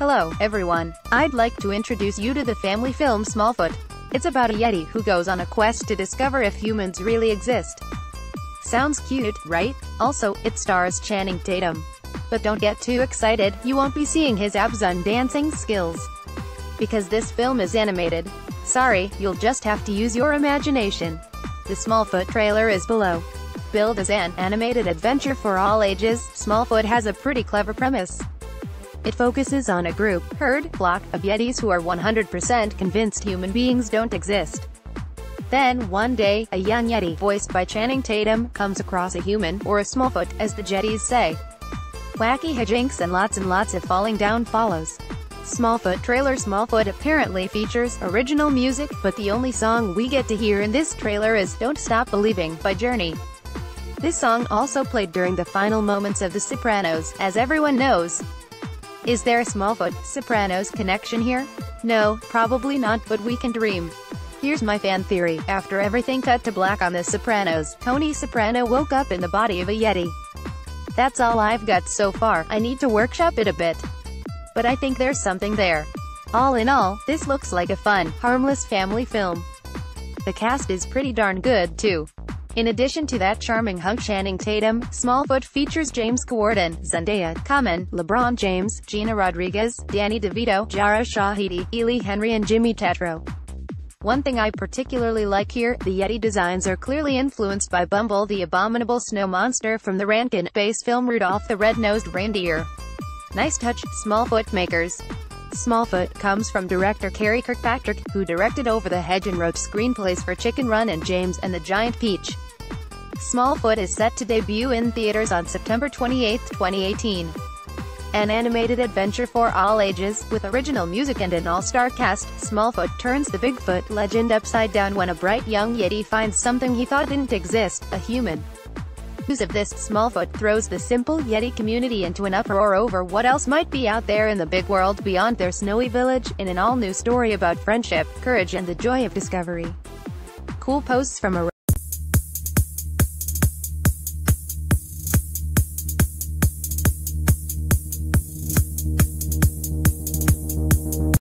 Hello, everyone. I'd like to introduce you to the family film Smallfoot. It's about a Yeti who goes on a quest to discover if humans really exist. Sounds cute, right? Also, it stars Channing Tatum. But don't get too excited, you won't be seeing his abs and dancing skills. Because this film is animated. Sorry, you'll just have to use your imagination. The Smallfoot trailer is below. Billed as an animated adventure for all ages, Smallfoot has a pretty clever premise. It focuses on a group, herd, flock, of Yetis who are 100% convinced human beings don't exist. Then, one day, a young Yeti, voiced by Channing Tatum, comes across a human, or a Smallfoot, as the Yetis say. Wacky hijinks and lots and lots of falling down follows. Smallfoot trailer Smallfoot apparently features original music, but the only song we get to hear in this trailer is Don't Stop Believing by Journey. This song also played during the final moments of The Sopranos, as everyone knows. Is there a Smallfoot, Sopranos connection here? No, probably not, but we can dream. Here's my fan theory. After everything cut to black on The Sopranos, Tony Soprano woke up in the body of a Yeti. That's all I've got so far, I need to workshop it a bit. But I think there's something there. All in all, this looks like a fun, harmless family film. The cast is pretty darn good, too. In addition to that charming hunk Channing Tatum, Smallfoot features James Corden, Zendaya, Common, LeBron James, Gina Rodriguez, Danny DeVito, Yara Shahidi, Ely Henry and Jimmy Tatro. One thing I particularly like here, the Yeti designs are clearly influenced by Bumble the abominable snow monster from the Rankin/Bass film Rudolph the Red-Nosed Reindeer. Nice touch, Smallfoot makers. Smallfoot comes from director Karey Kirkpatrick, who directed Over the Hedge and wrote screenplays for Chicken Run and James and the Giant Peach. Smallfoot is set to debut in theaters on September 28, 2018. An animated adventure for all ages, with original music and an all-star cast, Smallfoot turns the Bigfoot legend upside down when a bright young Yeti finds something he thought didn't exist, a human. News of this, Smallfoot throws the simple Yeti community into an uproar over what else might be out there in the big world beyond their snowy village, in an all-new story about friendship, courage and the joy of discovery. Cool posts from around